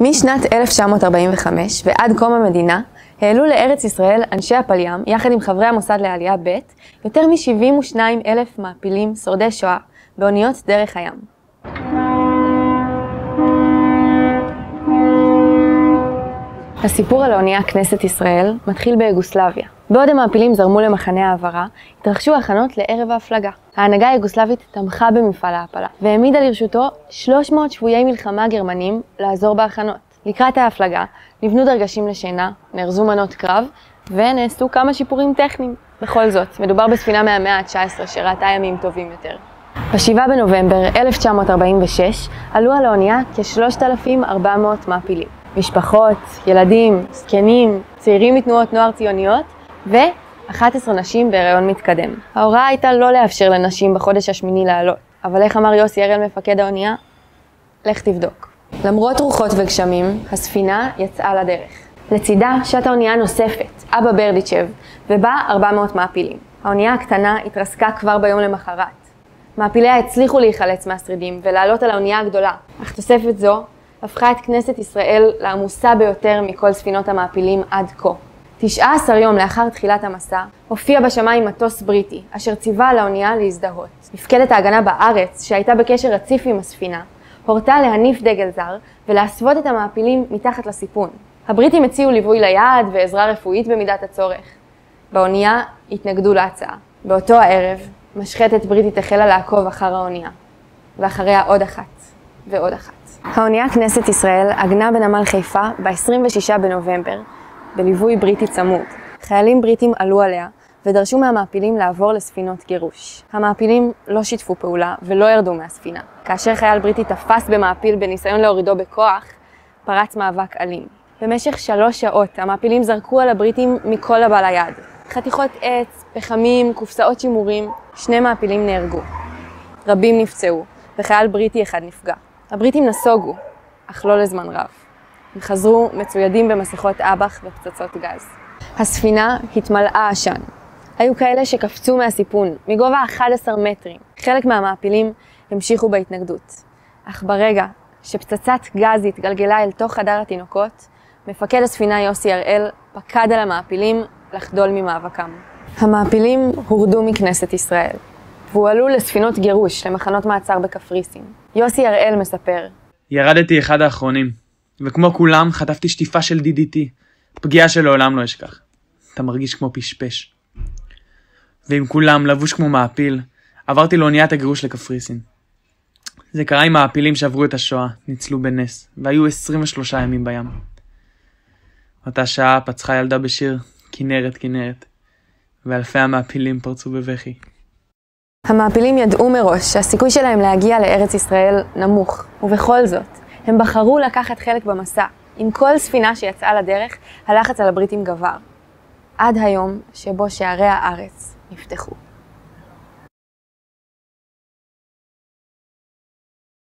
משנת 1945 ועד קום המדינה העלו לארץ ישראל אנשי הפליים, יחד עם חברי המוסד לעלייה ב', יותר מ-72 אלף מעפילים שורדי שואה באוניות דרך הים. הסיפור על האונייה כנסת ישראל מתחיל ביוגוסלביה. בעוד המעפילים זרמו למחנה העברה, התרחשו הכנות לערב ההפלגה. ההנהגה היוגוסלבית תמכה במפעל ההעפלה, והעמידה לרשותו 300 שבויי מלחמה גרמנים לעזור בהכנות. לקראת ההפלגה נבנו דרגשים לשינה, נארזו מנות קרב, ונעשו כמה שיפורים טכניים. בכל זאת, מדובר בספינה מהמאה ה-19 שראתה ימים טובים יותר. ב-7 בנובמבר 1946 עלו על האונייה כ-3,400 מעפילים. משפחות, ילדים, זקנים, צעירים מתנועות נוער ציוניות ו-11 נשים בהיריון מתקדם. ההוראה הייתה לא לאפשר לנשים בחודש השמיני לעלות, אבל איך אמר יוסי הראל מפקד האונייה? לך תבדוק. למרות רוחות וגשמים, הספינה יצאה לדרך. לצידה שטה אונייה נוספת, אבא ברדיצ'ב, ובה 400 מעפילים. האונייה הקטנה התרסקה כבר ביום למחרת. מעפיליה הצליחו להיחלץ מהשרידים ולעלות על האונייה הגדולה, אך תוספת זו הפכה את כנסת ישראל לעמוסה ביותר מכל ספינות המעפילים עד כה. 19 יום לאחר תחילת המסע, הופיע בשמיים מטוס בריטי, אשר ציווה על האונייה להזדהות. מפקדת ההגנה בארץ, שהייתה בקשר רציף עם הספינה, הורתה להניף דגל זר ולהסוות את המעפילים מתחת לסיפון. הבריטים הציעו ליווי ליעד ועזרה רפואית במידת הצורך. באונייה התנגדו להצעה. באותו הערב, משחטת בריטית החלה לעקוב אחר האונייה, ואחריה עוד אחת ועוד אחת. האונייה כנסת ישראל עגנה בנמל חיפה ב-26 בנובמבר, בליווי בריטי צמוד. חיילים בריטים עלו עליה ודרשו מהמעפילים לעבור לספינות גירוש. המעפילים לא שיתפו פעולה ולא ירדו מהספינה. כאשר חייל בריטי תפס במעפיל בניסיון להורידו בכוח, פרץ מאבק אלים. במשך שלוש שעות המעפילים זרקו על הבריטים מכל הבא ליד. חתיכות עץ, פחמים, קופסאות שימורים, שני מעפילים נהרגו. רבים נפצעו, וחייל בריטי אחד נפגע. הבריטים נסוגו, אך לא לזמן רב. הם חזרו מצוידים במסכות אב"ח ופצצות גז. הספינה התמלאה עשן. היו כאלה שקפצו מהסיפון, מגובה 11 מטרים. חלק מהמעפילים המשיכו בהתנגדות. אך ברגע שפצצת גז התגלגלה אל תוך חדר התינוקות, מפקד הספינה יוסי הראל פקד על המעפילים לחדול ממאבקם. המעפילים הורדו מכנסת ישראל, והועלו לספינות גירוש למחנות מעצר בקפריסין. יוסי הראל מספר ירדתי אחד האחרונים, וכמו כולם חטפתי שטיפה של DDT, פגיעה שלעולם לא אשכח. אתה מרגיש כמו פשפש. ועם כולם, לבוש כמו מעפיל, עברתי לאוניית הגירוש לקפריסין. זה קרה עם מעפילים שעברו את השואה, ניצלו בנס, והיו 23 ימים בים. אותה שעה פצחה ילדה בשיר, כנרת כנרת, ואלפי המעפילים פרצו בבכי. המעפילים ידעו מראש שהסיכוי שלהם להגיע לארץ ישראל נמוך, ובכל זאת, הם בחרו לקחת חלק במסע. עם כל ספינה שיצאה לדרך, הלחץ על הבריטים גבר. עד היום שבו שערי הארץ נפתחו.